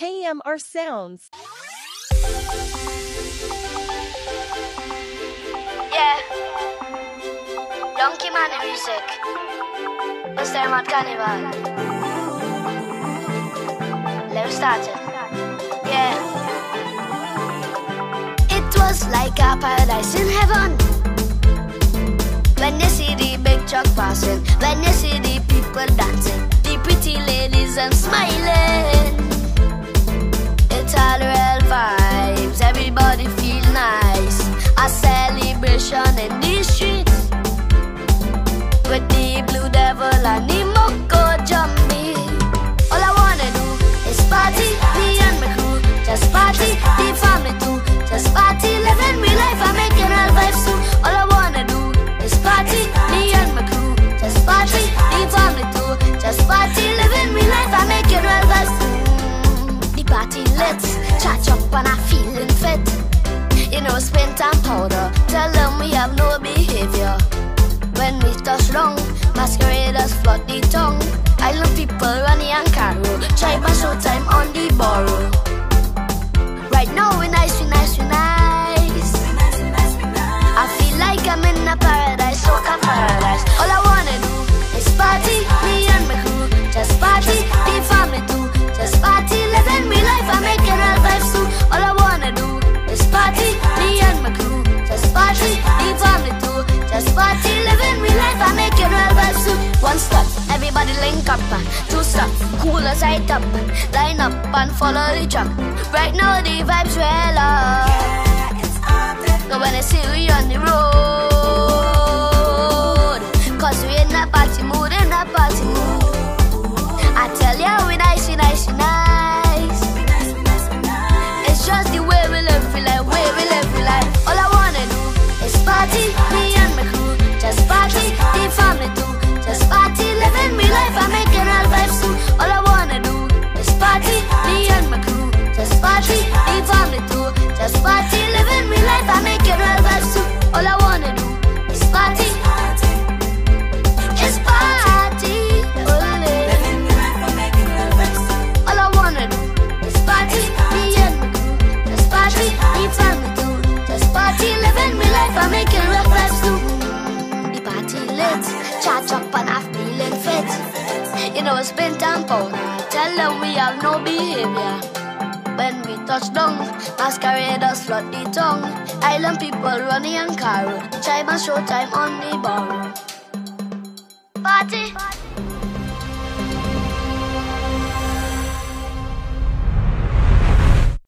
KMR Sounds. Yeah. Donkey Man music. What's there at Carnival? Let's start it. Yeah. It was like a paradise in heaven. When you see the big truck passing, when you see the people dancing, the pretty ladies and smiling. In the streets with the blue devil and the Moko Jumbie. All I wanna do is party, me and my crew, just party, the family too, just party, living real life, I'm making real vibes too. All I wanna do is party, me and my crew, just party, the family too, just party, living real life, I'm making real vibes too. The party lit, charge up and I'm feeling fit. You know, spend time powder, We wrong, masqueraders flood the tongue. Island people running and carol, try up, uh, two step, cool as I up, line up and follow the track. Right now the vibes well up. But when I see we on the road Cause we in a party mood, in a party mood It's been time for Tell them we have no behavior. When we touch down, masqueraders flood the tongue. Island people running and carol. Try my showtime on the bar. Party.